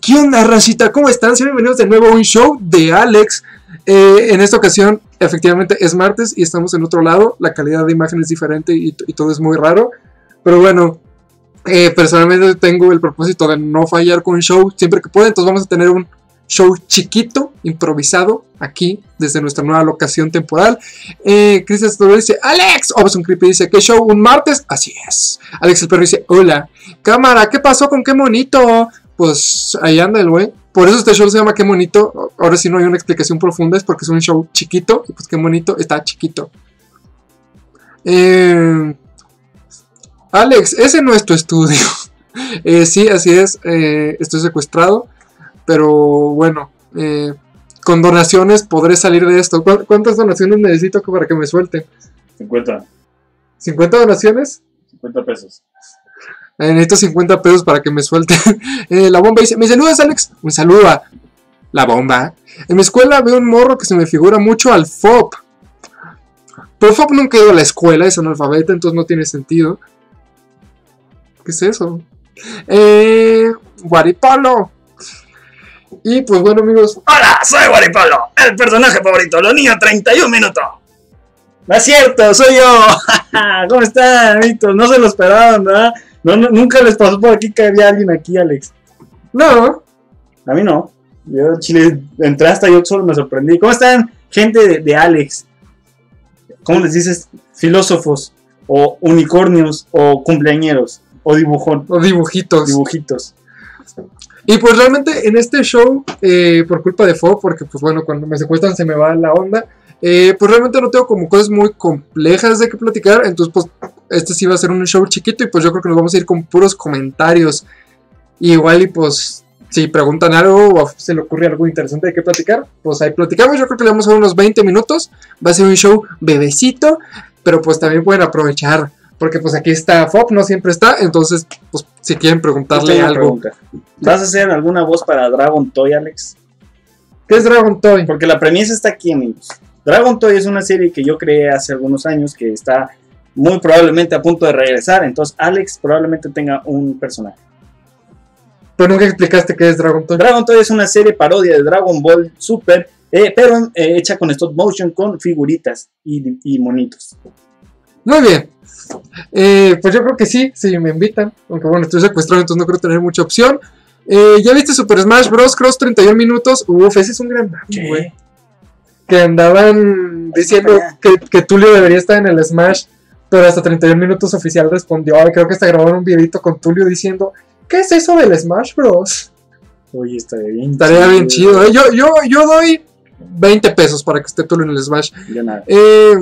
¿Qué onda, racita? ¿Cómo están? Bienvenidos de nuevo a un show de Alex. Eh, en esta ocasión, efectivamente, es martes y estamos en otro lado. La calidad de imagen es diferente y, y todo es muy raro. Pero bueno, eh, personalmente tengo el propósito de no fallar con un show siempre que pueda. Entonces vamos a tener un show chiquito, improvisado, aquí, desde nuestra nueva locación temporal. Eh, Cristian dice, Alex, Obson Creepy dice, ¿qué show? ¿Un martes? Así es. Alex el perro dice, hola. Cámara, ¿qué pasó con qué monito? Pues ahí anda el güey. Por eso este show se llama Qué Monito. Ahora sí no hay una explicación profunda, es porque es un show chiquito. Y pues qué monito, está chiquito. Eh, Alex, ese no es tu estudio. Eh, sí, así es. Eh, estoy secuestrado. Pero bueno, eh, con donaciones podré salir de esto. ¿Cu- ¿Cuántas donaciones necesito para que me suelten? 50, ¿50 donaciones? 50 pesos. Eh, necesito 50 pesos para que me suelten. Eh, la bomba dice, ¿me saludas, Alex? Un saludo a la bomba. En mi escuela veo un morro que se me figura mucho al FOP. Pero FOP nunca ha ido a la escuela, es analfabeta, entonces no tiene sentido. ¿Qué es eso? Eh, Guaripalo. Y pues bueno, amigos, Hola, soy Guaripalo, el personaje favorito, los niños 31 minutos. No es cierto, soy yo. ¿Cómo están, amiguitos? No se lo esperaban, ¿verdad? No, no, nunca les pasó por aquí que había alguien aquí, Alex. no, A mí no. Yo Chile entré hasta yo solo me sorprendí. ¿Cómo están, gente de, de Alex? ¿Cómo les dices? Filósofos, o unicornios, o cumpleañeros, o dibujón, o dibujitos. dibujitos. Y pues realmente en este show, eh, por culpa de Fo, porque pues bueno, cuando me secuestran se me va la onda, eh, pues realmente no tengo como cosas muy complejas de que platicar, entonces pues este sí va a ser un show chiquito y pues yo creo que nos vamos a ir con puros comentarios. Igual y pues si preguntan algo o se le ocurre algo interesante de qué platicar, pues ahí platicamos, yo creo que le vamos a dar unos 20 minutos, va a ser un show bebecito, pero pues también pueden aprovechar. Porque pues aquí está Fop, no siempre está, entonces pues si quieren preguntarle algo. pregunta. ¿Vas a hacer alguna voz para Dragon Toy, Alex? ¿Qué es Dragon Toy? Porque la premisa está aquí, amigos. Dragon Toy es una serie que yo creé hace algunos años que está muy probablemente a punto de regresar. Entonces, Alex probablemente tenga un personaje. Pero nunca explicaste qué es Dragon Toy. Dragon Toy es una serie parodia de Dragon Ball Super, eh, pero eh, hecha con stop motion, con figuritas y, y monitos. Muy bien. Eh, pues yo creo que sí, sí me invitan. Aunque bueno, estoy secuestrado, entonces no creo tener mucha opción. Eh, ¿Ya viste Super Smash Bros. Cross 31 minutos? Uf, ese es un gran mame, güey. Que andaban diciendo que, que Tulio debería estar en el Smash, pero hasta 31 minutos oficial respondió. Ay, creo que hasta grabaron un videito con Tulio diciendo, ¿qué es eso del Smash Bros? Oye, estaría bien Estaría bien chido. ¿eh? Yo, yo, yo doy 20 pesos para que esté Tulio en el Smash. Yo nada. Eh,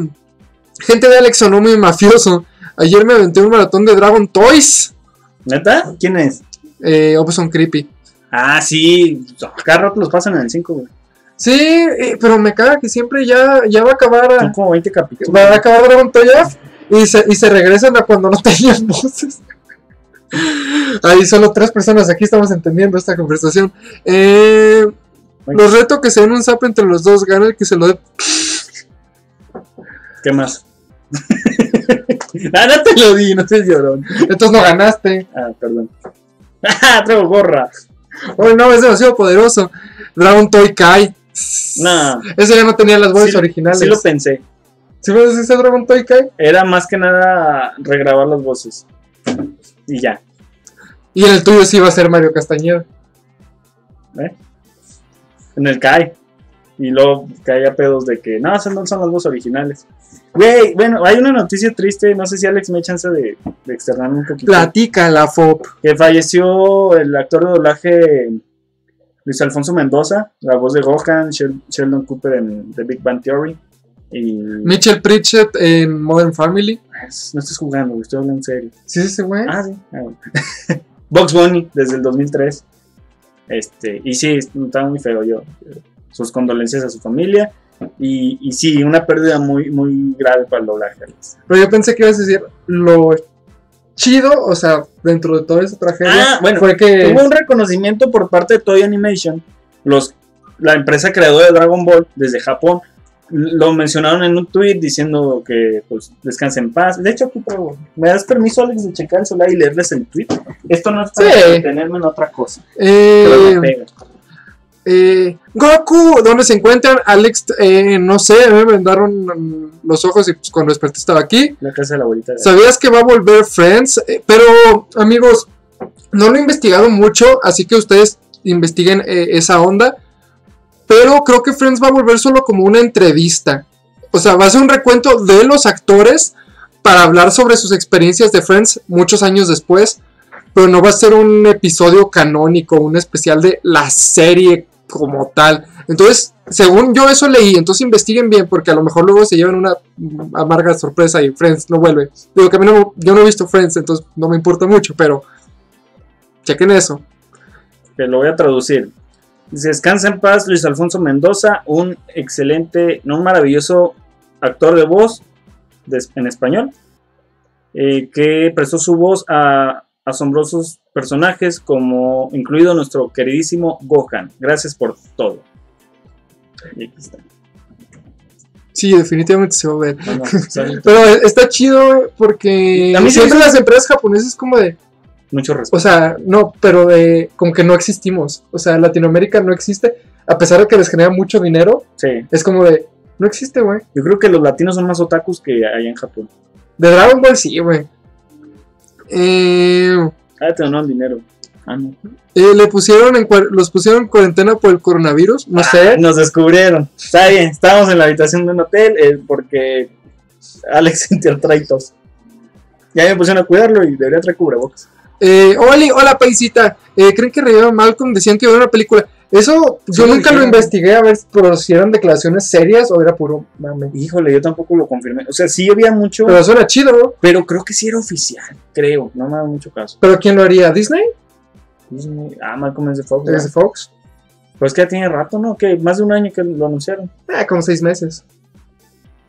gente de Alex Sonomi Mafioso. Ayer me aventé un maratón de Dragon Toys. ¿Neta? ¿Quién es? Eh, Opeson Creepy. Ah, sí. Cada rato los pasan en el 5, güey. Sí, eh, pero me caga que siempre ya, ya va a acabar. Son como 20 capítulos. va a acabar Dragon Toy y se, y se regresan a cuando no tenían voces. Hay solo tres personas aquí estamos entendiendo esta conversación. Eh, los reto que se den un zap entre los dos, gana el que se lo dé. ¿Qué más? ah, no te lo di, no seas llorón. Entonces no ganaste. Ah, perdón. Ah, traigo gorra. Oh, no, es demasiado poderoso. Dragon Toy Kai. No. Ese ya no tenía las voces Sí- originales. Sí lo pensé. ¿Sí me decís Dragon Toy Kai? Era más que nada regrabar las voces. Y ya. Y en el tuyo sí va a ser Mario Castañeda. ¿eh? En el CAI. Y luego caía pedos de que no, esas no son las voces originales. Güey, bueno, hay una noticia triste. No sé si Alex me echa chance de, de externar un poquito. Platica la FOP. Que falleció el actor de doblaje Luis Alfonso Mendoza, la voz de Gohan, Shel- Sheldon Cooper en The Big Bang Theory. Y. Mitchell Pritchett en Modern Family. No estés jugando, güey, estoy hablando en serio. ¿Sí es ese güey? Ah, sí. Ah, bueno. Box Bunny, desde el 2003. Este, y sí, está muy feo yo. eh, Sus condolencias a su familia. Y, y sí, una pérdida muy, muy grave para el doblaje. Pero yo pensé que ibas a decir lo chido, o sea, dentro de toda esa tragedia, Ah, bueno, fue que Hubo un reconocimiento por parte de Toy Animation, los, la empresa creadora de Dragon Ball desde Japón, lo mencionaron en un tweet diciendo que pues descanse en paz. De hecho, aquí traigo- ¿me das permiso, Alex, de checar el celular y leerles el tweet? Esto no es para Sí. tenerme en otra cosa. Eh, Pero me pega. Eh, Goku, ¿dónde se encuentran? Alex, eh, no sé, me vendaron mm, los ojos y pues, cuando desperté estaba aquí. La casa de la abuelita. ¿Sabías que va a volver Friends? Eh, pero, amigos, no lo he investigado mucho, así que ustedes investiguen esa onda. Pero creo que Friends va a volver solo como una entrevista. O sea, va a ser un recuento de los actores para hablar sobre sus experiencias de Friends muchos años después. Pero no va a ser un episodio canónico, un especial de la serie como tal. Entonces, según yo eso leí, entonces investiguen bien porque a lo mejor luego se llevan una amarga sorpresa y Friends no vuelve. Digo que a mí no, yo no he visto Friends, entonces no me importa mucho, pero chequen eso. que lo voy a traducir. Descansa en paz Luis Alfonso Mendoza, un excelente, no un maravilloso actor de voz en español, eh, que prestó su voz a asombrosos personajes como incluido nuestro queridísimo Gohan. Gracias por todo. Y aquí está. Sí, definitivamente se va a ver. Bueno, son Pero está chido porque A mí se me siempre hizo- las empresas japonesas como de, mucho respeto. o sea, no, pero de como que no existimos. O sea, Latinoamérica no existe, a pesar de que les genera mucho dinero, Sí, es como de, no existe, güey. yo creo que los latinos son más otakus que allá en Japón. De Dragon Ball sí, güey. Eh, Ah, te donan dinero. Ah, no. eh, le pusieron en los pusieron en cuarentena por el coronavirus, no sé. Nos descubrieron. Está bien, estábamos en la habitación de un hotel eh, porque Alex sintió traitos. Ya me pusieron a cuidarlo y debería traer cubrebocas. Eh, Oli, hola paisita. Eh, ¿Creen que a Malcolm? Decían que iba a haber una película. Eso yo nunca lo investigué a ver pero si eran declaraciones serias o era puro mame. Híjole, yo tampoco lo confirmé. O sea, sí había mucho, Pero suena chido, ¿no? pero creo que sí era oficial. Creo, no me da mucho caso. ¿Pero quién lo haría? ¿Disney? Disney- Ah, Malcolm es de Fox. ¿Es de Fox? Pues que ya tiene rato, ¿no? Que más de un año que lo anunciaron. Ah, como seis meses.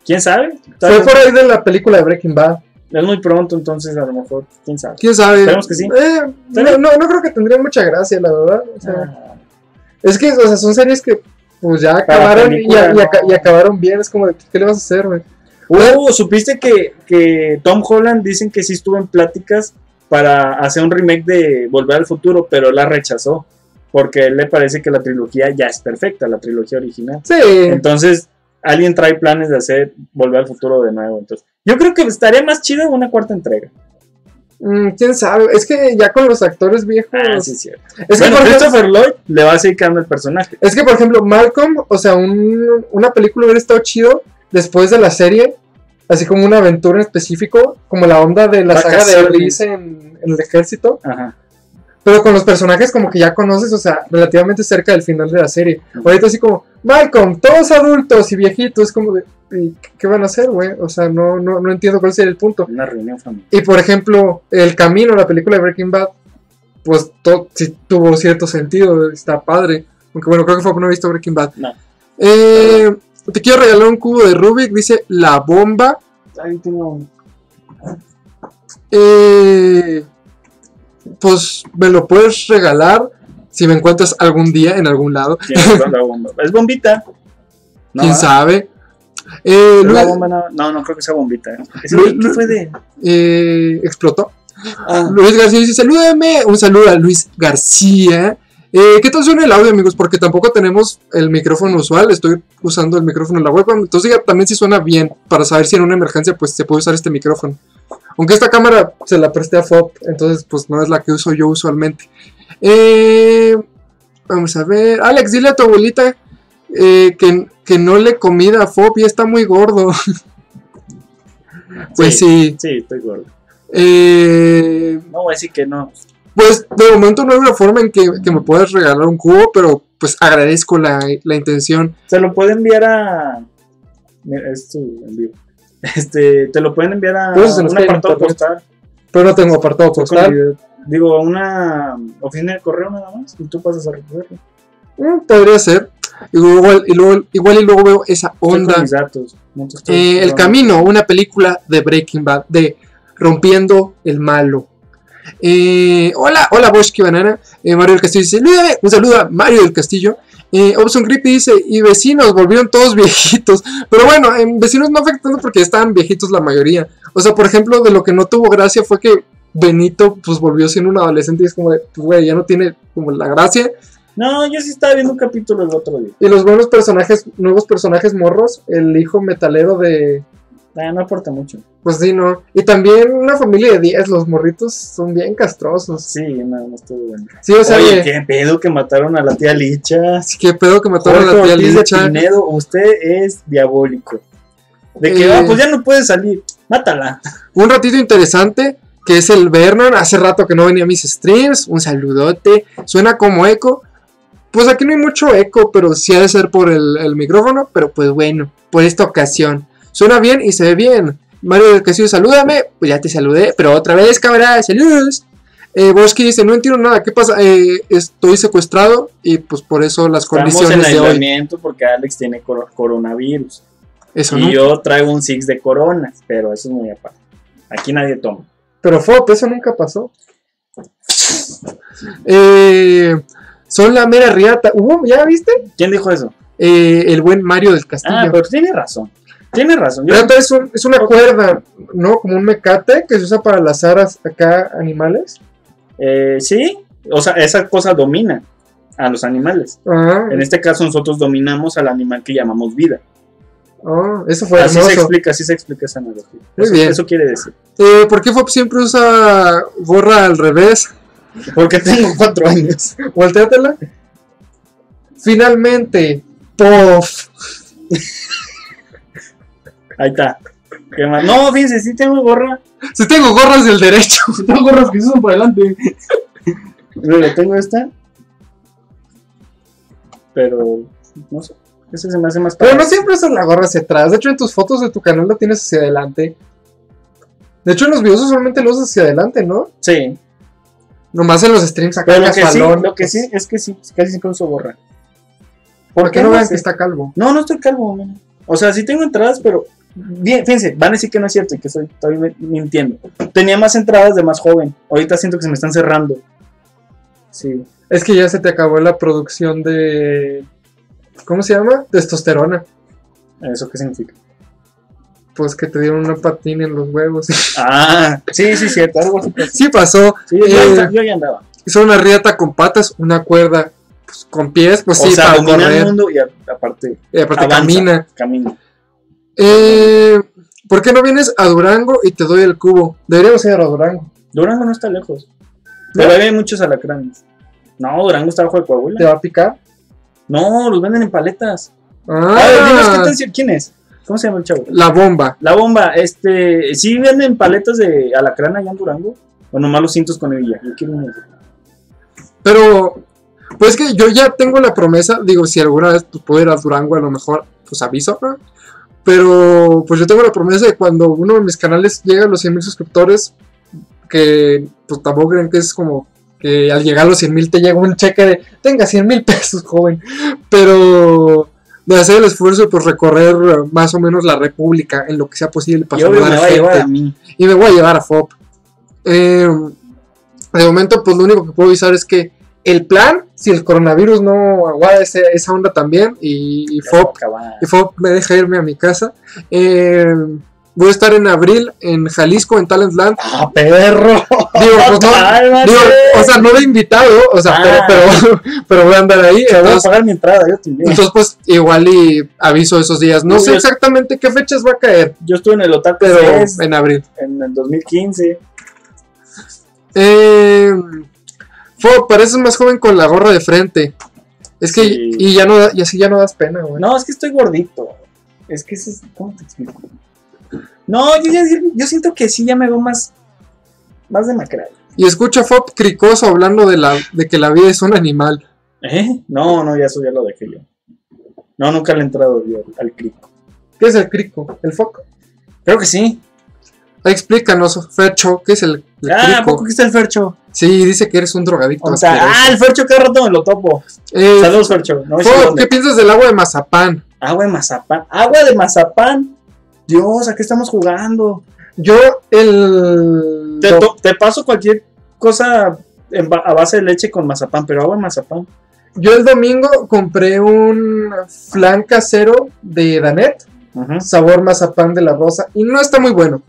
¿Quién sabe? Fue por ahí de la película de Breaking Bad. Es muy pronto, entonces a lo mejor, quién sabe. ¿Quién sabe? Esperemos que sí. Eh, no, no, no creo que tendría mucha gracia, la verdad. O sea, Ah, Es que, o sea, son series que pues ya acabaron y, acabaron bien. Es como, ¿qué le vas a hacer, güey? Uh, ¿supiste que, que Tom Holland dicen que sí estuvo en pláticas para hacer un remake de Volver al Futuro, pero la rechazó? Porque a él le parece que la trilogía ya es perfecta, la trilogía original. Sí. Entonces, alguien trae planes de hacer Volver al Futuro de nuevo. Entonces, yo creo que estaría más chido una cuarta entrega. Mm, ¿Quién sabe? Es que ya con los actores viejos. Ah, sí, es cierto. es, que, por ejemplo, Lloyd le va a seguir quedando el personaje. es que, por ejemplo, Malcolm, o sea, un- una película hubiera estado chido después de la serie, así como una aventura en específico, como la onda de la saga de. Elise en, en el ejército, Ajá. Pero con los personajes como que ya conoces, o sea, relativamente cerca del final de la serie. Ahorita así como, Malcolm, todos adultos y viejitos, como de, ¿y ¿qué van a hacer, güey? O sea, no, no, no entiendo cuál sería el punto. Una reunión familiar. Y por ejemplo, El Camino, la película de Breaking Bad, pues to- sí tuvo cierto sentido, está padre. Aunque bueno, creo que fue porque no he visto Breaking Bad. No. Eh, te quiero regalar un cubo de Rubik, dice La Bomba. Ahí tengo un- Eh, pues me lo puedes regalar si me encuentras algún día en algún lado. ¿Quién es bombita. No, ¿Quién sabe? Eh, ¿Es la Luis- bomba no, no, no creo que sea bombita. ¿eh? ¿Ese Lu- güey ¿Qué fue de? eh, explotó. Ah, Luis García dice, salúdame. Un saludo a Luis García. Eh, ¿Qué tal suena el audio, amigos? Porque tampoco tenemos el micrófono usual. Estoy usando el micrófono en la webcam. Entonces, diga también si suena bien. Para saber si en una emergencia, pues se puede usar este micrófono. Aunque esta cámara se la presté a FOB. Entonces, pues no es la que uso yo usualmente. Eh, vamos a ver. Alex, dile a tu abuelita eh, que, que no le comida a FOB. Ya está muy gordo. pues sí. Sí, estoy gordo. Eh, No voy a decir que no. pues de momento no hay una forma en que, que me puedas regalar un cubo, pero pues agradezco la, la intención. Se lo puede enviar a. Mira, es tu envío. Este, te lo pueden enviar a nos un apartado postal. Pero no tengo apartado postal. Digo, a una oficina de correo nada más. Y tú pasas a recogerlo. Mm, podría ser. Igual, y luego, igual y luego veo esa onda. mis datos. No Eh, el no. Camino, una película de Breaking Bad, de Rompiendo el Malo. Eh, hola, hola Boschke Banana. Eh, Mario del Castillo dice, un saludo a Mario del Castillo. Y Opson Creepy dice, y vecinos volvieron todos viejitos. Pero bueno, en vecinos no afectando porque estaban viejitos la mayoría. O sea, por ejemplo, de lo que no tuvo gracia fue que Benito pues volvió siendo un adolescente y es como de, pues, güey, ya no tiene como la gracia. No, yo sí estaba viendo un capítulo el otro día. Y los buenos personajes, nuevos personajes morros, el hijo metalero de... No aporta mucho. Pues sí, no. Y también una familia de 10, los morritos son bien castrosos. Sí, no, no estuvo bueno. Sí, o sea, Oye, qué pedo que mataron a la tía Licha. qué pedo que mataron a la tía Ortiz de Licha. Pinedo, usted es diabólico. De que, Eh. ah, pues ya no puede salir. Mátala. Un ratito interesante, que es el Vernon. Hace rato que no venía a mis streams. Un saludote. Suena como eco. Pues aquí no hay mucho eco, pero sí ha de ser por el, el micrófono. Pero pues bueno, por esta ocasión. Suena bien y se ve bien. Mario del Castillo, salúdame. Pues ya te saludé, pero otra vez, cabrón. Saludos. Eh, dice, no entiendo nada, ¿qué pasa? Eh, estoy secuestrado y pues por eso las Estamos en condiciones de hoy. aislamiento porque Alex tiene cor- coronavirus. Eso y no. yo traigo un six de corona, pero eso es muy aparte. Aquí nadie toma. Pero Fop, eso nunca pasó. Eh, son la mera riata. Uh, ¿Ya viste? ¿Quién dijo eso? Eh, el buen Mario del Castillo. Ah, pero tiene razón. Tiene razón. Yo- Riata es, un- es una cuerda, ¿no? Como un mecate que se usa para las aras acá animales. eh, sí, o sea, esa cosa domina a los animales. Ah, En este caso nosotros dominamos al animal que llamamos vida. ah, eso fue así se explica, así se explica esa analogía. Muy eso, bien. eso quiere decir. Eh, ¿Por qué Fop siempre usa gorra al revés? Porque tengo cuatro años. Volteatela. Finalmente, Pof. Ahí está. ¿Qué más? No, fíjense, sí tengo gorra. Si tengo gorras del derecho. Tengo gorras que se usan por adelante. Luego tengo esta. Pero, no sé. Ese se me hace más Pero no siempre usas la gorra hacia atrás. De hecho, en tus fotos de tu canal la tienes hacia adelante. De hecho, en los videos usualmente lo usas hacia adelante, ¿no? Sí. Nomás en los streams acá Pero lo que sí, lo que sí es que sí, casi siempre uso gorra. ¿Por qué no sé. que está calvo? No, no estoy calvo, man. O sea, sí tengo entradas, pero. Bien, fíjense, van a decir que no es cierto y que estoy, estoy mintiendo. Tenía más entradas de más joven. Ahorita siento que se me están cerrando. Sí. Es que ya se te acabó la producción de. ¿Cómo se llama? Testosterona. ¿Eso qué significa? Pues que te dieron una patina en los huevos. Ah, sí, sí, cierto. Sí pasó. Sí, yo, Eh, ya- yo ya andaba. Hizo una riata con patas, una cuerda pues, con pies, pues o sí, sea, para domina el correr. mundo y aparte Y aparte avanza. camina. camina. Eh, ¿Por qué no vienes a Durango y te doy el cubo? Deberíamos ir a Durango. Durango no está lejos. Pero ahí hay muchos alacranes. No, Durango está bajo de ¿Te Coahuila. va a picar? No, los venden en paletas. Ah, A ver, dinos qué tan cier- ¿Quién es? ¿Cómo se llama el chavo? la bomba. La bomba, este, ¿sí venden paletas de alacrán allá en Durango? O nomás los cintos con hebilla. Yo quiero uno. Pero, pues que yo ya tengo la promesa, digo, si alguna vez pues, puedo ir a Durango, a lo mejor, pues aviso, ¿no? Pero, pues yo tengo la promesa de cuando uno de mis canales llega a los 100 mil suscriptores, que pues tampoco creen que es como que al llegar a los 100 mil te llega un cheque de, tenga 100 mil pesos, joven. Pero de hacer el esfuerzo de pues, recorrer más o menos la república en lo que sea posible para saludar me va a llevar a mí. y me voy a llevar a FOP. Eh, de momento, pues lo único que puedo avisar es que el plan, si el coronavirus no aguada ese- esa onda también y, y acabar. y FOP me deja irme a mi casa, eh, voy a estar en abril en Jalisco, en Talentland. ¡Ah, perro! Digo, pues no, digo, o sea, no de invitado, o sea, Ah. pero, pero, pero voy a andar ahí. Voy a pagar mi entrada, yo también. entonces, pues igual y aviso esos días. No sé exactamente qué fechas va a caer, Yo estuve en el Otaku pero en abril. en el 2015. Eh, Fo, pareces más joven con la gorra de frente. Es que, Sí. y ya no, da- y así ya no das pena, güey. No, es que estoy gordito. Es que ese es. ¿Cómo te explico? No, yo, ya, yo siento que sí ya me veo más. Más demacrado. Y escucho a Fop cricoso hablando de, la, de que la vida es un animal. ¿Eh? No, no, ya eso ya lo dejé yo. No, nunca le he entrado yo al crico. ¿Qué es el crico? ¿El foco? Creo que sí. Explícanos, Fercho, ¿qué es el, el ah, ¿a crico? poco que está el Fercho? Sí, dice que eres un drogadicto. O sea, asqueroso. ah, el Fercho cada rato me lo topo. Eh, Saludos, Fercho. No. ¿qué piensas del agua de mazapán? Agua de mazapán. Agua de mazapán. Dios, ¿a qué estamos jugando? Yo, el... Te, paso cualquier cosa en ba- a base de leche con mazapán, pero agua de mazapán. Yo el domingo compré un flan casero de Danet, sabor mazapán de la rosa, y no está muy bueno.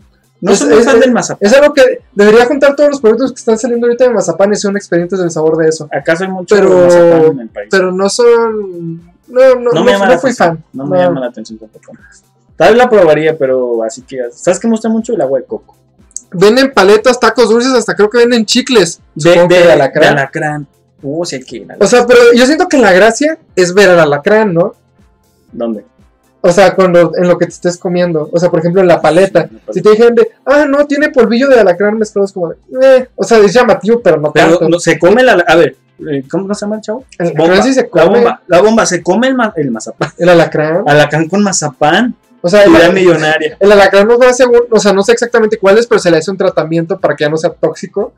No Es- soy es- fan del mazapán. Es algo que debería juntar todos los productos que están saliendo ahorita de mazapán y son experientes del sabor de eso. Acá soy mucho Pero- mazapán en el país. Pero no son. No, no, no me llama no la fui atención. fan. No me llama la atención tampoco. Tal vez la probaría, pero así que. ¿Sabes qué me gusta mucho? El agua de coco. Venden paletas, tacos dulces, hasta creo que venden chicles. De, que de, de alacrán. de alacrán. Uh, sí, que ir. O sea, pero yo siento que la gracia es ver al alacrán, ¿no? ¿Dónde? O sea, cuando en lo que te estés comiendo. O sea, por ejemplo, en la paleta. Si te dijeron de, ah, no, tiene polvillo de alacrán mezclado, es como de, eh. O sea, es llamativo, pero no Pero tanto. no, se come la. A ver, eh, ¿cómo se llama el chavo? el Bomba. sí se La come. bomba. La bomba. Se come el, ma- el mazapán. El alacrán. Alacrán con mazapán. O sea, el, millonaria. el alacrán no va según, o sea, no sé exactamente cuál es, pero se le hace un tratamiento para que ya no sea tóxico.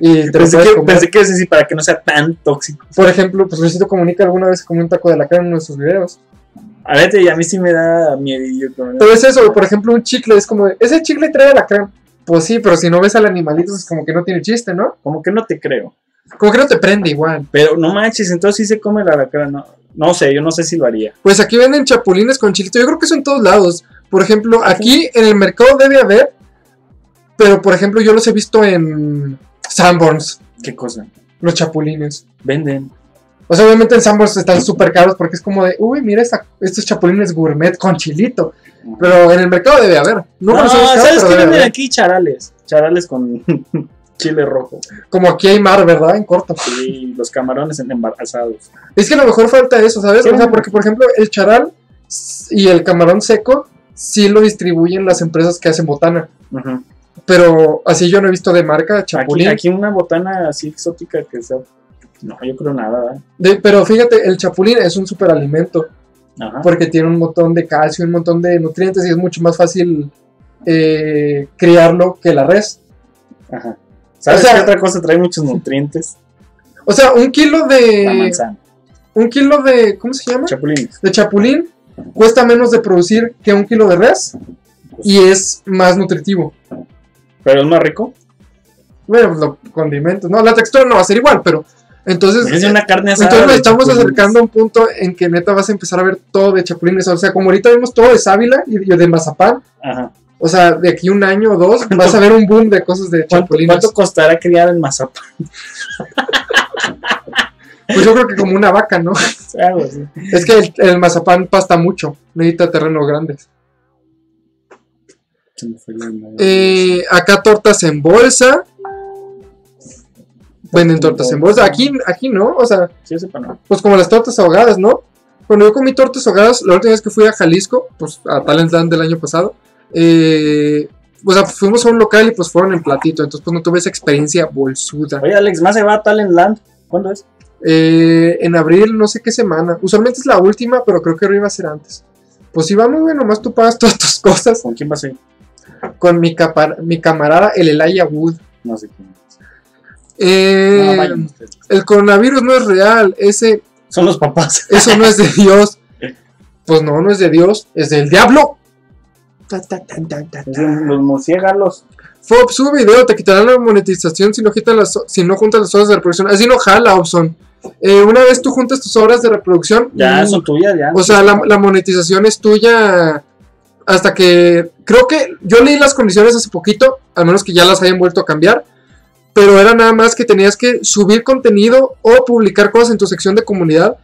Y te Pensé que, pensé que decir para que no sea tan tóxico. Por ejemplo, pues Luisito Comunica alguna vez comió un taco de alacrán en uno de sus videos. A ver, y a mí sí me da con- Pero es eso, por ejemplo, un chicle es como ese chicle trae alacrán. Pues sí, pero si no ves al animalito es como que no tiene chiste, ¿no? Como que no te creo. Como que no te prende igual. Pero no manches, entonces sí se come la alacrán. No, no sé, yo no sé si lo haría. Pues aquí venden chapulines con chilito. Yo creo que eso en todos lados. Por ejemplo, aquí en el mercado debe haber. Pero por ejemplo, yo los he visto en Sanborns, ¿Qué cosa? los chapulines. Venden. O sea, obviamente en Sanborns están súper caros porque es como de, uy, mira esta- estos chapulines gourmet con chilito. Pero en el mercado debe haber. No, No, ¿sabes qué venden aquí? Charales. Charales con chile rojo. Como aquí hay mar, ¿verdad? En corto. Y los camarones en- embarazados. Es que a lo mejor falta eso, ¿sabes? Sí. O sea, porque por ejemplo el charal y el camarón seco sí lo distribuyen las empresas que hacen botana. Pero así yo no he visto de marca Aquí, chapulín. aquí una botana así exótica que sea. No, yo creo nada. pero fíjate, el chapulín es un superalimento Ajá. porque tiene un montón de calcio, un montón de nutrientes y es mucho más fácil eh, criarlo que la res. Ajá. ¿Sabes O sea- qué otra cosa trae muchos nutrientes? O sea, un kilo La de... manzana. Un kilo de... ¿Cómo se llama? Chapulines. De chapulín cuesta menos de producir que un kilo de res y es más nutritivo. Pero es más rico. Bueno, pues los condimentos. No, la textura no va a ser igual, pero entonces... Es de una carne asada. Entonces nos estamos chapulines. acercando a un punto en que neta vas a empezar a ver todo de chapulines. O sea, como ahorita vemos todo de sábila y de mazapán. Ajá. O sea, de aquí un año o dos vas a ver un boom de cosas de ¿Cuánto, chapulines. cuánto costará criar el mazapán? Pues yo creo que como una vaca, ¿no? Es que el, el mazapán pasta mucho. Necesita terrenos grandes. Eh, acá tortas en bolsa. Venden tortas en bolsa. Aquí, aquí no. O sea, Sí, sepa, no. pues como las tortas ahogadas, ¿no? Cuando yo comí tortas ahogadas, la última vez que fui a Jalisco, pues a Talentland del año pasado, eh, o sea, fuimos a un local y pues fueron en platito, entonces pues no tuve esa experiencia bolsuda. Oye, Alex, ¿más se va a Talentland? ¿Cuándo es? Eh, en abril, no sé qué semana, usualmente es la última, pero creo que no iba a ser antes. Pues si vamos, güey, nomás tú pagas todas tus cosas ¿Con quién vas a ir? con mi, capa- mi camarada, el Elijah Wood. No sé quién. Eh, No, vayan ustedes. el coronavirus no es real, ese, Son los papás. eso no es de Dios. Pues no, no es de Dios, es del diablo. Ta, ta, ta. Los murciélagos. Fob, sube video, te quitarán la monetización si no, las, si no juntas las horas de reproducción. Así no jala, Opson. Eh, una vez tú juntas tus horas de reproducción, Ya mm, son tuyas, ya. o sea, la, la monetización es tuya hasta que. Creo que yo leí las condiciones hace poquito, al menos que ya las hayan vuelto a cambiar. Pero era nada más que tenías que subir contenido o publicar cosas en tu sección de comunidad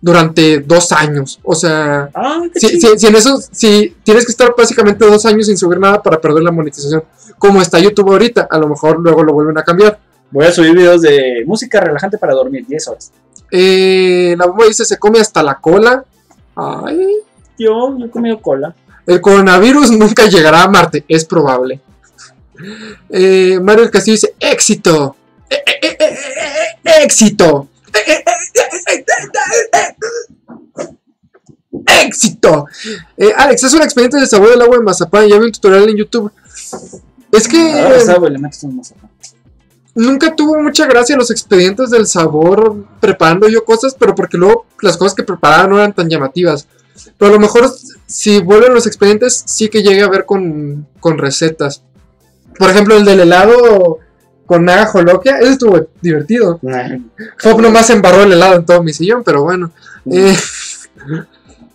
durante dos años. O sea, Ah, si, si- si en eso, si tienes que estar básicamente dos años sin subir nada para perder la monetización, como está YouTube ahorita, a lo mejor luego lo vuelven a cambiar. Voy a subir videos de música relajante para dormir 10 horas. Eh, la bomba dice: se come hasta la cola. Ay, Yo, yo he comido cola. el coronavirus nunca llegará a Marte, es probable. Eh, Mario del Castillo dice: éxito. Eh, eh, eh, eh, eh, eh, éxito. Eh, eh, eh, eh, eh, eh, eh. éxito. Eh, Alex, es una experiencia de sabor del agua de mazapán. Ya vi un tutorial en YouTube. Es que Ahora sabe, le metes un mazapán. nunca tuvo mucha gracia los expedientes del sabor preparando yo cosas, pero porque luego las cosas que preparaba no eran tan llamativas. Pero a lo mejor si vuelven los expedientes, sí que llegue a ver con, con recetas. Por ejemplo, el del helado con Naga Jolokia. Eso estuvo divertido. Nah. Fop nomás embarró el helado en todo mi sillón, pero bueno. Eh,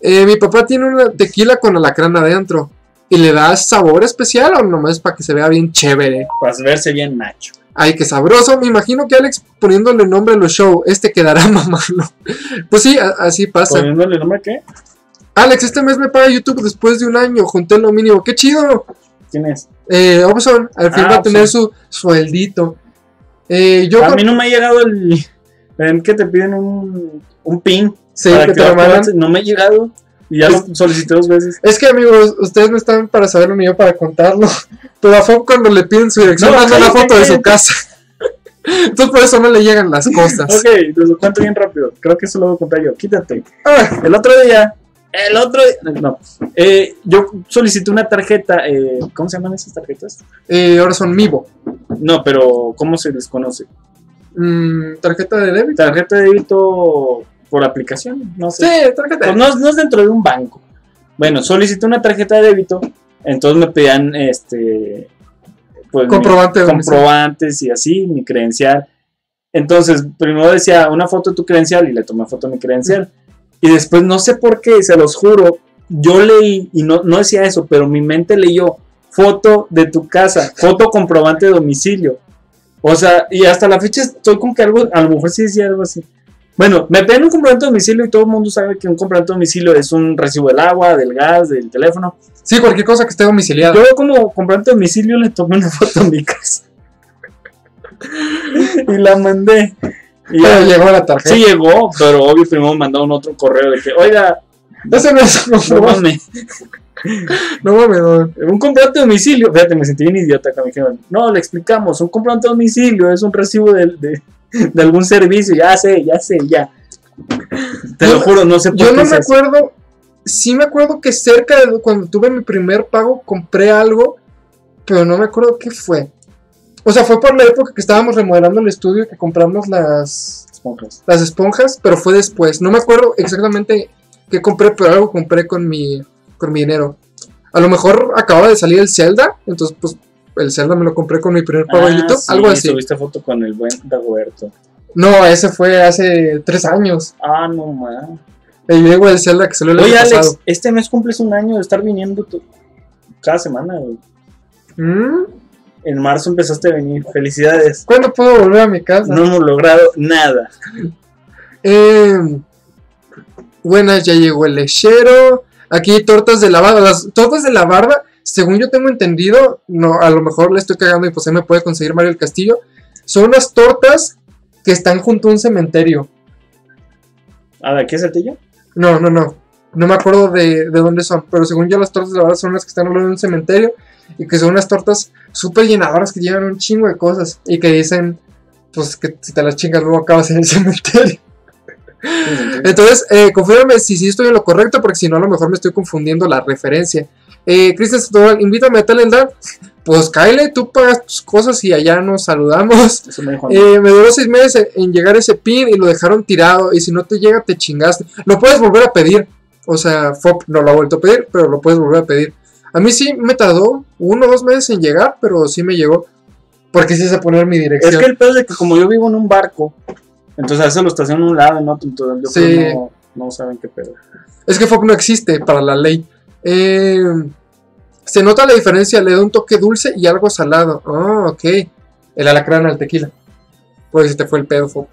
eh, mi papá tiene una tequila con alacrán adentro. ¿Y le da sabor especial o nomás para que se vea bien chévere? Para verse bien macho. Ay, qué sabroso. Me imagino que Alex poniéndole nombre a los shows, este quedará mamarlo. Pues sí, a- así pasa. ¿Poniéndole nombre qué? Alex, este mes me paga YouTube después de un año. Junté lo mínimo. ¡Qué chido! ¿Quién es? Eh, Obson, al fin Ah, va a tener su sueldito. Eh, yo A mí no me ha llegado el. Ven que te piden un, un pin. Sí, para que te lo lo mandan. No me ha llegado. Y ya lo solicité dos veces. Es que amigos, ustedes no están para saberlo ni yo para contarlo. Pero a Fob cuando le piden su dirección, No, manda una cállate, foto de su casa. Entonces por eso no le llegan las cosas. Ok, los cuento bien rápido. Creo que eso lo voy a contar yo. Quítate. Ah, El otro día. El otro día. No. Eh, yo solicité una tarjeta. eh, ¿Cómo se llaman esas tarjetas? eh, ahora son Mivo. No, pero ¿cómo se les conoce? Mm, tarjeta de débito. Tarjeta de débito por aplicación. No sé. Sí, tarjeta. Pues no, no es dentro de un banco. Bueno, solicité una tarjeta de débito, entonces me pedían este pues Comprobante comprobantes y así, mi credencial. Entonces, primero decía una foto de tu credencial y le tomé foto de mi credencial. Y después, no sé por qué, se los juro, yo leí, y no, no decía eso, pero mi mente leyó foto de tu casa, foto comprobante de domicilio. O sea, y hasta la fecha estoy con que algo, a lo mejor sí decía algo así. Bueno, me piden un comprobante de domicilio y todo el mundo sabe que un comprobante de domicilio es un recibo del agua, del gas, del teléfono. Sí, cualquier cosa que esté domiciliada. Yo como comprobante de domicilio le tomé una foto a mi casa. y la mandé. Y Pero llegó la tarjeta. sí llegó, pero obvio primero me mandaron otro correo de que, oiga, Ese no es no mames, No mames, no. un comprobante de domicilio. Fíjate, me sentí bien idiota cuando me dijeron, no, le explicamos, un comprobante de domicilio es un recibo de, de, de algún servicio. Ya sé, ya sé, ya. Te lo juro, no sé por Yo qué no me acuerdo. Sí me acuerdo que cerca de cuando tuve mi primer pago compré algo, pero no me acuerdo qué fue. O sea, fue por la época que estábamos remodelando el estudio que compramos las, Esponjas. las esponjas, pero fue después. No me acuerdo exactamente qué compré, pero algo compré con mi, con mi dinero. A lo mejor acababa de salir el Zelda, entonces pues el Zelda me lo compré con mi primer pago de Ah, YouTube, sí, algo así. Subiste foto con el buen Dagoberto. No, ese fue hace tres años. Ah, no mames. El juego del Zelda que salió el Oye, año Alex, pasado. este mes cumples un año de estar viniendo tú- cada semana, güey. ¿Mm? En marzo empezaste a venir. Felicidades. ¿Cuándo puedo volver a mi casa? No hemos logrado nada. Eh, buenas, ya llegó el lechero. Aquí hay tortas de la barba. Las tortas de la barba, según yo tengo entendido, no, a lo mejor le estoy cagando y pues ahí me puede conseguir Mario el Castillo. Son unas tortas que están junto a un cementerio. ¿A de qué es? No, no, no. No me acuerdo de, de dónde son. Pero según yo, las tortas de la barba son las que están al lado de un cementerio. Y que son unas tortas súper llenadoras que llevan un chingo de cosas. Y que dicen, pues que si te las chingas luego acabas en el cementerio. Entonces, eh, confírmame si sí estoy en lo correcto, porque si no, a lo mejor me estoy confundiendo la referencia. Eh, Cristian Sandoval, invítame a Talendar. Pues Kyle, tú pagas tus cosas y allá nos saludamos. Eso me. Eh, me duró seis meses en llegar ese pin y lo dejaron tirado. Y si no te llega, te chingaste. Lo puedes volver a pedir. O sea, FOP no lo ha vuelto a pedir, pero lo puedes volver a pedir. A mí sí me tardó uno o dos meses en llegar, pero sí me llegó. Porque sí sé poner mi dirección. Es que el pedo es de que como yo vivo en un barco, entonces a veces lo estaciono en un lado, en otro, entonces yo Sí. creo que no, no saben qué pedo. Es que FOP no existe para la ley. Eh, se nota la diferencia, le da un toque dulce y algo salado. Ah, ok. El alacrán al tequila. Pues se te fue el pedo, FOP.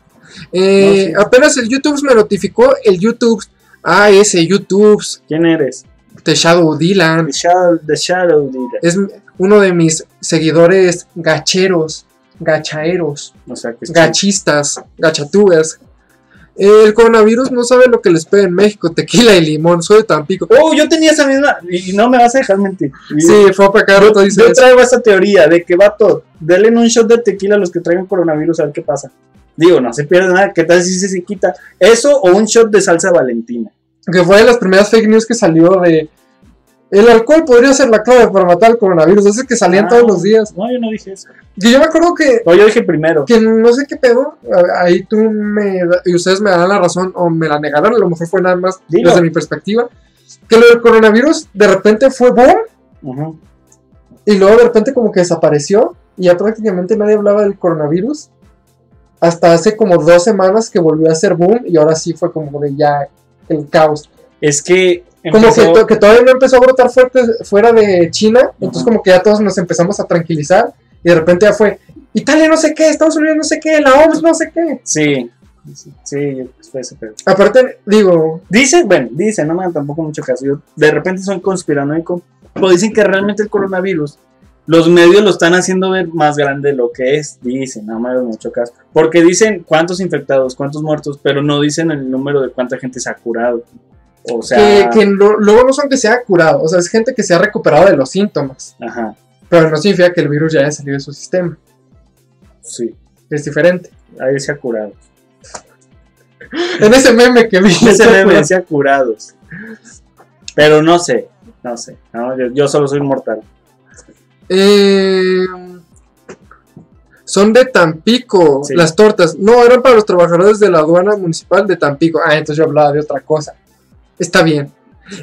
Eh, No, sí. Apenas el YouTube me notificó, el YouTube. Ah, ese YouTube. ¿Quién eres? De Shadow Dylan. The Shadow, the Shadow Dealer. Es uno de mis seguidores gacheros, gachaeros, O sea que gachistas, gachatubers. El coronavirus no sabe lo que les pega en México, tequila y limón, soy de Tampico. Oh, yo tenía esa misma, y no me vas a dejar mentir. Sí, fue para dice Yo eso. traigo esa teoría de que vato, denle un shot de tequila a los que traigan coronavirus a ver qué pasa. Digo, no se pierde nada, ¿qué tal si se, se quita? Eso o un shot de salsa valentina. Que fue de las primeras fake news que salió de. El alcohol podría ser la clave para matar el coronavirus. Esas que salían Ah, todos los días. No, yo no dije eso. Y yo me acuerdo que No, yo dije primero. que no sé qué pedo, ahí tú me, y ustedes me dan la razón o me la negaron, a lo mejor fue nada más Dilo. desde mi perspectiva, que lo del coronavirus de repente fue boom Ujú. y luego de repente como que desapareció y ya prácticamente nadie hablaba del coronavirus. Hasta hace como dos semanas que volvió a ser boom y ahora sí fue como de ya el caos. Es que. Como que, empezó- to- que todavía no empezó a brotar fuerte fuera de China, entonces como que ya todos nos empezamos a tranquilizar y de repente ya fue Italia no sé qué, Estados Unidos no sé qué, la OMS no sé qué. Sí. Sí, sí, fue ese pedo. Aparte, digo, Dicen, bueno, dicen, no me dan tampoco mucho caso. Yo de repente soy conspiranoico. Pero dicen que realmente el coronavirus, los medios lo están haciendo ver más grande de lo que es. Dicen, no me mucho caso. Porque dicen cuántos infectados, cuántos muertos, pero no dicen el número de cuánta gente se ha curado. O sea, que, que lo- luego no son que se haya curado, o sea, es gente que se ha recuperado de los síntomas, ajá, pero no significa que el virus ya haya salido de su sistema, sí, es diferente. ahí se ha curado. En ese meme que vi, Ese ¿se meme acuerdan? decía curados. Pero no sé, no sé. no, yo, yo solo soy mortal. Eh, son de Tampico, Sí. las tortas. No, eran para los trabajadores de la aduana municipal de Tampico. Ah, entonces yo hablaba de otra cosa. Está bien.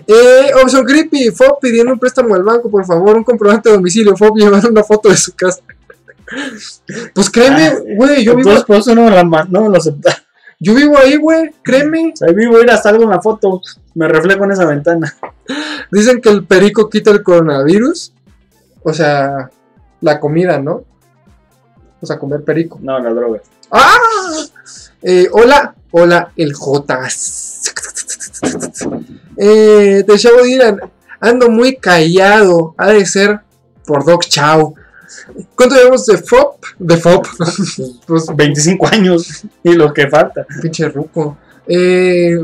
Eh, Option Creepy, Fob pidiendo un préstamo al banco, por favor, un comprobante de domicilio. Fob llevar una foto de su casa. Pues créeme, güey, yo vivo, Entonces, por eso no la, no lo aceptaron. yo vivo ahí, güey, créeme. Ahí vivo, ir salgo en la foto, me reflejo en esa ventana. Dicen que el perico quita el coronavirus. O sea, la comida, ¿no? O sea, comer perico. No, la droga. ¡Ah! Eh, hola, hola, el J. Eh, te Chavo Dylan, ando muy callado. Ha de ser por Doc Chow. ¿Cuánto llevamos de FOP? De FOP. pues 25 años y lo que falta. pinche ruco. Eh,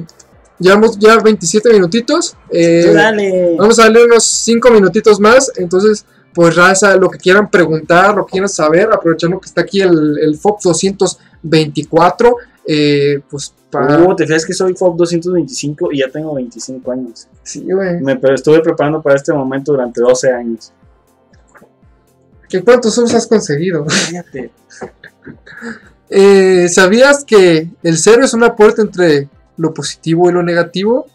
llevamos ya 27 minutitos. Eh, Dale. Vamos a darle unos 5 minutitos más. Entonces, pues raza, lo que quieran preguntar, lo que quieran saber, aprovechando que está aquí el, el FOP 224. eh, pues para. Uh, te fijas que soy FOB 225 y ya tengo 25 años. Sí, güey. Me pero estuve preparando para este momento durante 12 años. ¿Qué cuántos subs has conseguido? Cállate. Eh, ¿Sabías que el cero es una puerta entre lo positivo y lo negativo?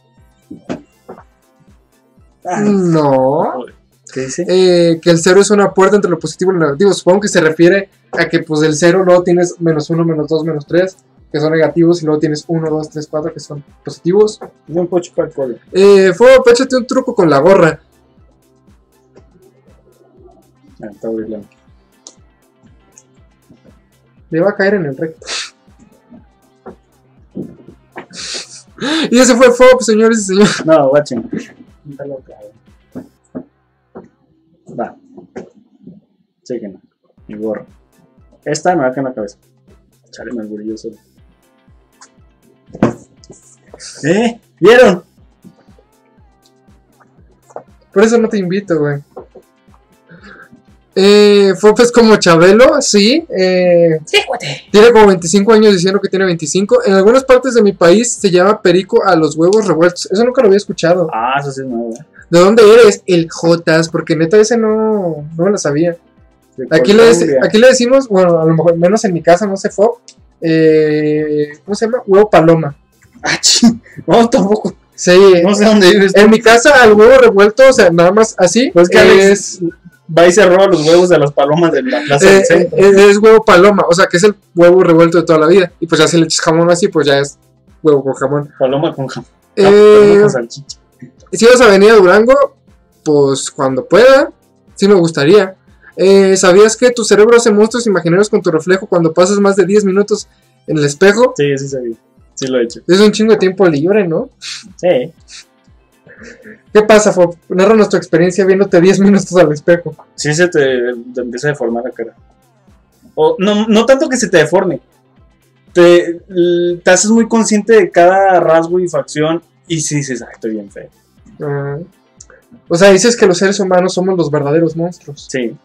Ah, No. Eh, que el cero es una puerta entre lo positivo y lo negativo. Supongo que se refiere a que pues del cero luego tienes menos uno, menos dos, menos tres, que son negativos, y luego tienes uno, dos, tres, cuatro, que son positivos. Me puedo chupar el codo. Eh, Fuego, échate un truco con la gorra. Ah, está burlando. Le va a caer en el recto. y ese fue FOP, señores y señores. No, guachen. Está loca, eh. Esta me va acá en la cabeza. Chale, me solo. ¿Eh? ¿Vieron? Por eso no te invito, güey. Eh, Fop es como Chabelo, sí. eh, tiene como 25 años diciendo que tiene 25. En algunas partes de mi país se llama perico a los huevos revueltos. Eso nunca lo había escuchado. Ah, eso sí es nuevo. eh. ¿De dónde eres? El Jotas, porque neta ese no, no me lo sabía. Aquí le, aquí le decimos, bueno, a lo mejor menos en mi casa, no sé, Fop. Eh, ¿Cómo se llama? Huevo paloma. Ah. No, tampoco. Sí. No sé dónde vives. En mi casa al huevo revuelto, o sea, nada más así. Pues que Alex es, va y se roba los huevos de las palomas de la plaza eh, del eh, centro. es- es huevo paloma, o sea, que es el huevo revuelto de toda la vida. Y pues ya si le echas jamón así, pues ya es huevo con jamón. Paloma con jamón. Eh, Paloma con si vas a venir a Durango, pues cuando pueda, sí me gustaría. Eh, ¿Sabías que tu cerebro hace monstruos imaginarios con tu reflejo cuando pasas más de 10 minutos en el espejo? Sí, sí sabía. Sí lo he hecho. Es un chingo de tiempo libre, ¿no? Sí. ¿Qué pasa, Fob? Narra nuestra experiencia viéndote 10 minutos al espejo. Sí se te, te empieza a deformar la cara. O, no, no tanto que se te deforme. Te, te haces muy consciente de cada rasgo y facción y sí dices, ay, estoy bien feo. Ah. o sea, dices que los seres humanos somos los verdaderos monstruos. Sí.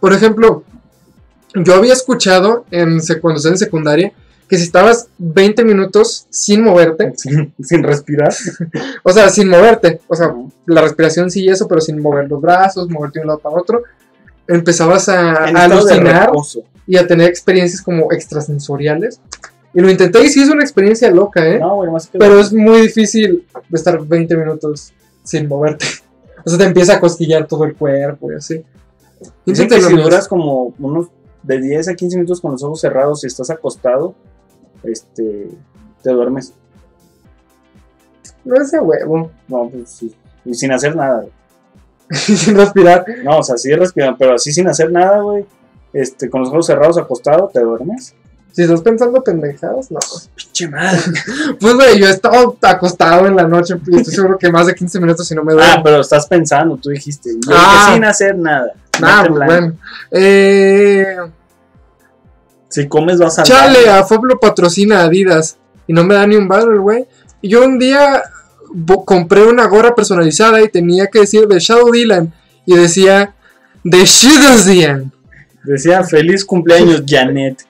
Por ejemplo, yo había escuchado en, cuando estaba en secundaria que si estabas 20 minutos sin moverte, Sin, sin respirar. o sea, sin moverte, o sea, la respiración sí y eso, pero sin mover los brazos, moverte de un lado para otro, empezabas a, En alucinar y a tener experiencias como extrasensoriales. Y lo intenté y sí es una experiencia loca, ¿eh? No, güey, más que Pero es muy difícil estar 20 minutos sin moverte. O sea, te empieza a cosquillar todo el cuerpo y así. Dicen que si duras como unos de 10 a 15 minutos con los ojos cerrados y estás acostado, este, te duermes. No es de huevo. No, pues sí. Y sin hacer nada. güey. Sin respirar. No, o sea, sí respiran, pero así sin hacer nada, güey. Este, con los ojos cerrados acostado, te duermes. Si estás pensando pendejadas, no. Pinche madre. Pues, güey, yo he estado acostado en la noche y estoy seguro que más de 15 minutos si no me duermo. Ah, pero estás pensando, tú dijiste. Yo Ah. sin hacer nada. Ah, pues, bueno. Eh, Si comes vas a chale, a Fob lo patrocina Adidas y no me da ni un valor, güey. Y yo un día compré una gorra personalizada y tenía que decir de Shadow Dylan y decía de Shadow Dylan. Decía feliz cumpleaños, Janet.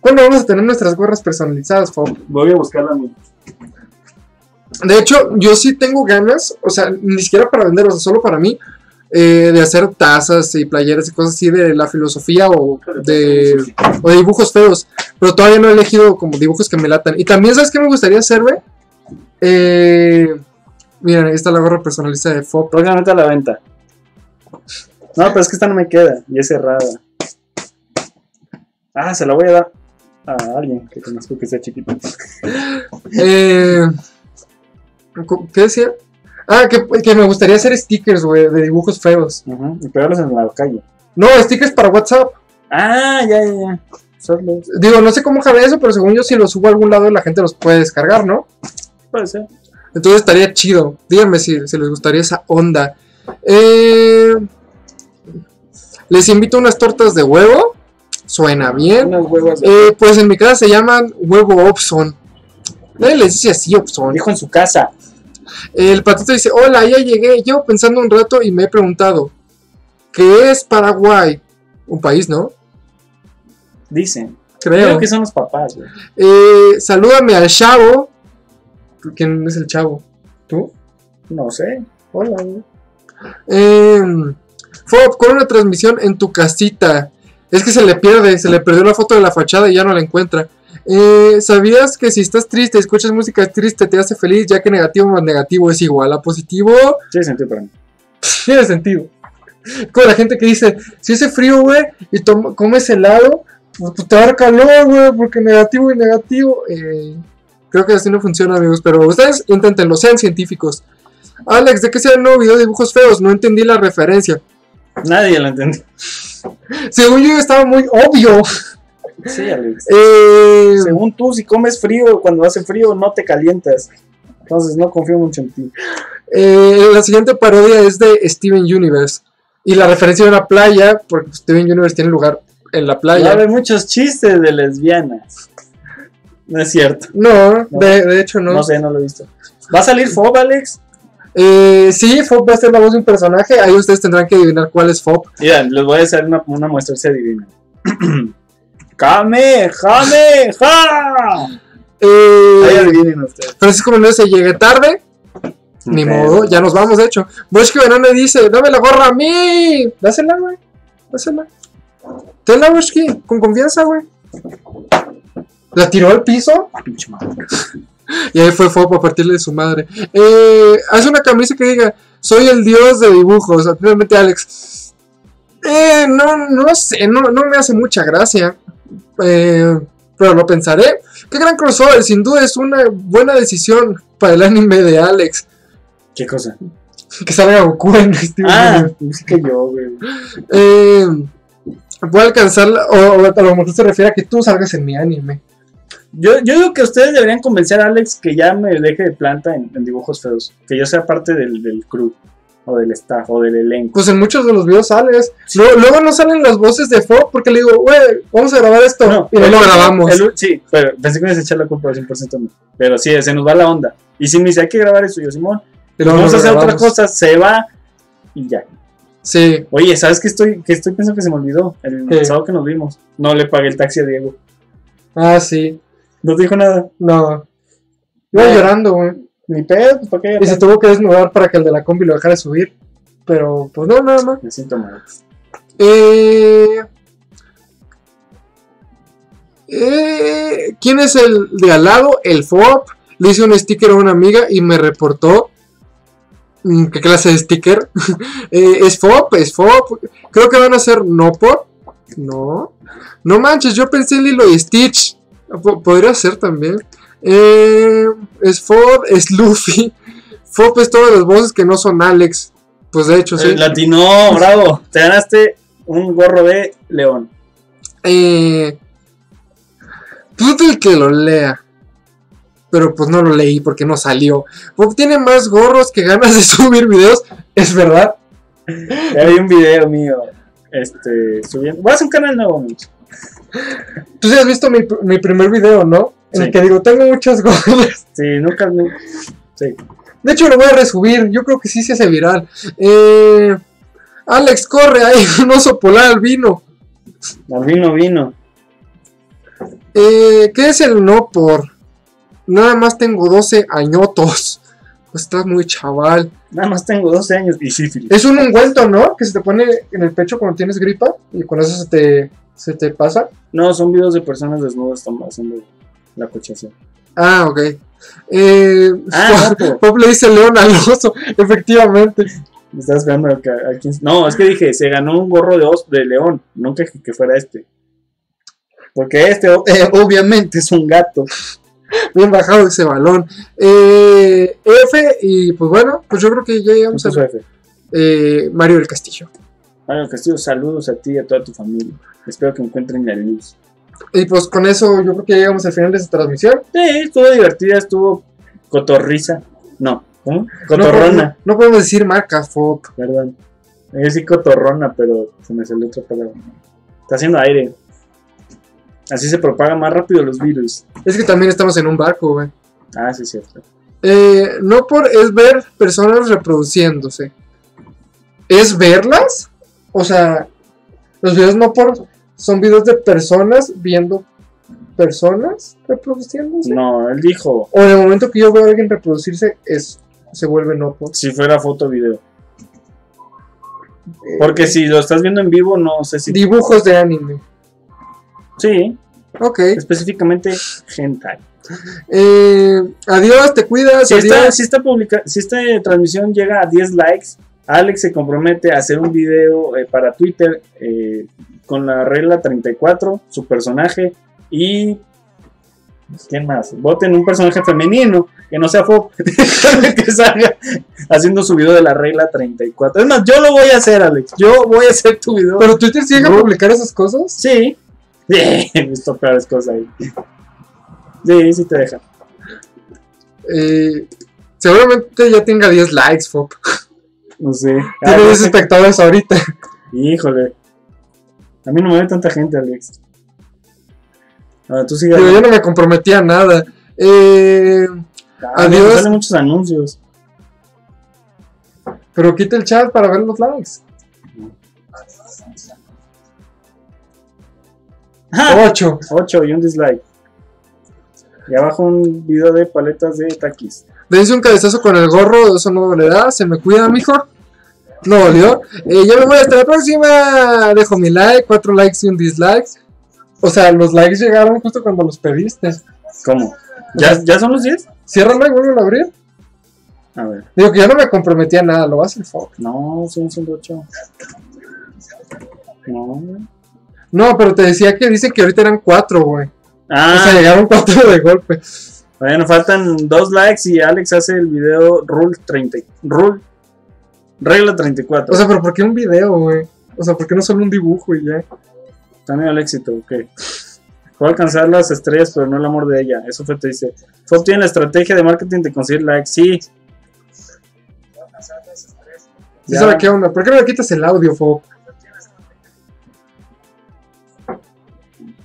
¿Cuándo vamos a tener nuestras gorras personalizadas, Fob? Voy a buscarla a mí. De hecho, yo sí tengo ganas, o sea, ni siquiera para vender, o sea, solo para mí, eh, de hacer tazas y playeras y cosas así de la filosofía o de, o de dibujos feos. Pero todavía no he elegido como dibujos que me latan. Y también, ¿sabes qué me gustaría hacer, güey? Eh, miren, ahí está la gorra personalizada de FOP. Próximamente a la venta. No, pero es que esta no me queda y es cerrada. Ah, se la voy a dar a alguien que conozco que sea chiquito. Eh, ¿Qué decía? Ah, que, que me gustaría hacer stickers, güey, de dibujos feos. Y pegarlos en la calle. No, stickers para WhatsApp. Ah, ya, ya, ya. Digo, no sé cómo jalar eso, pero según yo, si los subo a algún lado, la gente los puede descargar, ¿no? Puede ser. Entonces estaría chido. Díganme si, si les gustaría esa onda. Eh, les invito a unas tortas de huevo. Suena bien. Unas huevas. de- Eh, pues en mi casa se llaman huevo Opson. Nadie les dice así Opson. Dijo en su casa. El patito dice, hola, ya llegué. Llevo pensando un rato y me he preguntado, ¿qué es Paraguay? Un país, ¿no? Dicen. Creo. Creo que son los papás, güey. Eh, salúdame al chavo. ¿Quién es el chavo? ¿Tú? No sé. Hola, güey. Eh, Fob, con una transmisión en tu casita. Es que se le pierde, se le perdió la foto de la fachada y ya no la encuentra. Eh, ¿Sabías que si estás triste, escuchas música triste, te hace feliz, ya que negativo más negativo es igual a positivo? Tiene sentido para mí. Tiene sentido. Como la gente que dice, si hace frío, güey, y comes helado, pues, pues, te va a dar calor, güey, porque negativo y negativo. Eh, creo que así no funciona, amigos, pero ustedes inténtenlo, sean científicos. Alex, ¿de qué sea el nuevo video de dibujos feos? No entendí la referencia. Nadie lo entendió. Según yo estaba muy obvio. Sí, Alex. Eh, Según tú, si comes frío, cuando hace frío, no te calientas. Entonces, no confío mucho en ti. eh, la siguiente parodia es de Steven Universe. Y la referencia de una playa, porque Steven Universe tiene lugar en la playa. haber muchos chistes de lesbianas. No es cierto. No, de, de hecho No, no. sé, no lo he visto. ¿Va a salir Fob, Alex? Eh, sí, Fop va a ser la voz de un personaje. Ahí ustedes tendrán que adivinar cuál es Fop. Mira, les voy a hacer una, una muestra, se adivina. ¡Jame! ¡Jame! ¡Ja! Ahí Eh, adivinen ustedes. Francisco Mendoza llegué tarde. Ni modo, ya nos vamos, de hecho. Boschke Banana dice: Dame la gorra a mí. Dásela, güey. Dásela. Tenla, Boschke, con confianza, güey. La tiró al piso Pinche madre. y ahí fue Fop a partirle de su madre. Eh, haz una camisa que diga: Soy el dios de dibujos. Atentamente, Alex. Eh, no, no sé, no, no me hace mucha gracia. Eh, pero lo pensaré. Qué gran crossover, sin duda es una buena decisión para el anime de Alex. ¿Qué cosa? Que salga Goku en Steven Ah, es que yo, güey. Eh, puede alcanzar, o, o a lo mejor se refiere a que tú salgas en mi anime. Yo, yo digo que ustedes deberían convencer a Alex que ya me deje de planta en, en dibujos feos. Que yo sea parte del, del crew, o del staff, o del elenco. Pues en muchos de los videos sales. Luego, luego no salen las voces de Fo porque le digo, güey, vamos a grabar esto. y no lo grabamos. el sí, pero pensé que me ibas a echar la culpa al 100% a mí. Pero sí, se nos va la onda. Y si me dice, hay que grabar eso, yo, Simón, Y luego vamos no a hacer otra cosa, se va y ya. Sí. Oye, ¿sabes qué estoy, que estoy pensando que se me olvidó? El ¿Qué? sábado que nos vimos. No le pagué el taxi a Diego. Ah, sí. No te dijo nada. No. Iba No. llorando, güey. Ni pedo, pues, ¿para qué? Y se tuvo que desnudar para que el de la combi lo dejara subir. Pero, pues no, nada más. Siento mal. Eh, eh, ¿Quién es el de al lado? El FOP. Le hice un sticker a una amiga y me reportó. Mm, ¿Qué clase de sticker? Eh, es FOP, es FOP. Creo que van a ser no por. No. No manches, yo pensé en Lilo y Stitch. Po- podría ser también. Eh, es FOP, es Luffy. FOP es todas las voces que no son Alex. Pues de hecho, sí. Eh, Latino, bravo. Te ganaste un gorro de león. Eh, pues el que lo lea. Pero pues no lo leí porque no salió. Bob tiene más gorros que ganas de subir videos. Es verdad. Vi un video mío. Este, subiendo. Voy a hacer un canal nuevo, mucho. Tú sí has visto mi, mi primer video, ¿no? En el que digo, tengo muchas gorras. Sí, nunca. nu- Sí. De hecho, lo voy a resubir. Yo creo que sí se hace viral. Eh, Alex, corre, hay un oso polar albino. Albino vino. Eh, ¿Qué es el no por? Nada más tengo 12 añotos. Pues estás muy chaval. Nada más tengo 12 años y sífilis. Es un ungüento, ¿no? Que se te pone en el pecho cuando tienes gripa y con eso se te, se te pasa. No, son videos de personas desnudas están haciendo la cochación. Ah, ok. Eh, Ah, Pop, le dice león al oso, efectivamente. Me Estaba esperando a, que- a quién- No, es que dije, se ganó un gorro de os de león. Nunca dije que fuera este. Porque este, eh, obviamente, es un gato. Bien bajado ese balón. Eh, F, y pues bueno, pues yo creo que ya llegamos a F. eh, Mario del Castillo. Mario Castillo, saludos a ti y a toda tu familia. Espero que encuentren la luz. Y pues con eso yo creo que llegamos al final de esta transmisión. Sí, estuvo divertida, estuvo cotorriza. No. No, Cotorrona, no podemos decir marcas, Fop. perdón. Yo sí cotorrona, pero se me salió otra palabra. Está haciendo aire. Así se propaga más rápido los virus. Es que también estamos en un barco, güey. Ah, sí, es cierto. Eh, no por es ver personas reproduciéndose. ¿Es verlas? O sea, los videos no por son videos de personas viendo personas reproduciéndose. No, él dijo, O en el momento que yo veo a alguien reproducirse, es, se vuelve no por. si fuera foto o video. Porque si lo estás viendo en vivo, no sé si... Dibujos de anime. Sí, Ok. específicamente hentai. Eh, adiós, te cuidas. Si esta, adiós. si, esta publica, si esta transmisión llega a 10 likes, Alex se compromete a hacer un video eh, para Twitter eh, con la regla 34, su personaje y... ¿Quién más? Voten un personaje femenino que no sea Fop, que salga haciendo su video de la regla 34. Es más, yo lo voy a hacer, Alex. Yo voy a hacer tu video. ¿Pero Twitter sigue a publicar esas cosas? Sí. Sí, he visto peores cosas ahí. Sí, sí te deja. Eh, seguramente ya tenga 10 likes, Fop. No sé. Tiene Ah, 10 no sé. espectadores ahorita. Híjole. A mí no me ve tanta gente, Alex. Ahora tú sigue. Digo, yo no me comprometí a nada. Eh, Ah, adiós. me Salen muchos anuncios. pero quita el chat para ver los likes. ¡Ah! 8. 8 y un dislike. Y abajo un video de paletas de taquis. Dense un cabezazo con el gorro, eso no le da. Se me cuida, mijo. No dolió. Eh, ya me voy hasta la próxima. Dejo mi like, 4 likes y un dislike. O sea, los likes llegaron justo cuando los pediste. ¿Cómo? ¿Ya, ¿Ya son los 10? Ciérralo y vuelvo a abrir. A ver. Digo que yo no me comprometí a nada, lo va a hacer Fop. No, siguen siendo 8. No. No, pero te decía que dicen que ahorita eran 4, güey. O sea, Ah, llegaron 4 de golpe. Bueno, faltan 2 likes y Alex hace el video Rule 30. Rule. Regla 34. O sea, pero ¿por qué un video, güey? O sea, ¿por qué no solo un dibujo y ya? También el éxito, ok. Fue alcanzar las estrellas, pero no el amor de ella. Eso fue, te dice. Fue tiene la estrategia de marketing de conseguir likes. Sí. ¿Sí sabe qué onda? ¿Por qué no le quitas el audio, Fop?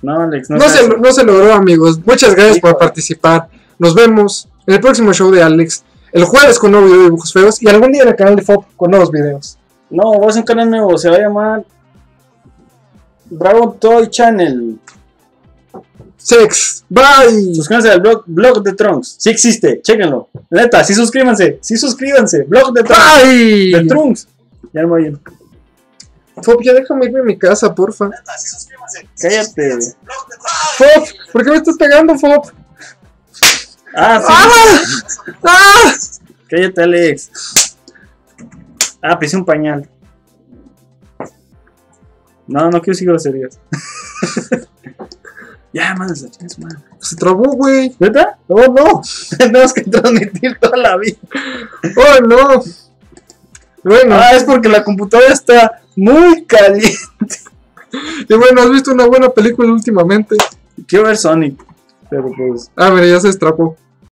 No, Alex, no, No se, no se logró, amigos. Muchas gracias por participar. Nos vemos en el próximo show de Alex. El jueves con nuevo video de dibujos feos. Y algún día en el canal de Fop con nuevos videos. No, voy a hacer un canal nuevo. Se va a llamar Dragon Toy Channel. Sex. Bye. Suscríbanse al blog, blog de Trunks. Sí existe, chéquenlo. Neta, sí suscríbanse. Sí suscríbanse. Blog de Trunks. De. Trunks. Ya no voy ir. Fop, ya déjame irme a mi casa, porfa. Cállate. Fop, ¿por qué me estás pegando, Fop? Ah, sí. ¡Ah! ¡Ah! Cállate, Alex. Ah, pisé un pañal. No, no quiero decir groserías. ya, madre, se madre. Se trabó, güey. ¿Neta? No, no. Tenemos que transmitir toda la vida. Oh, no. Bueno, Ah, es porque la computadora está muy caliente. y bueno, ¿has visto una buena película últimamente? Quiero ver Sonic. Pero pues. Ah, mira, ya se destrapó.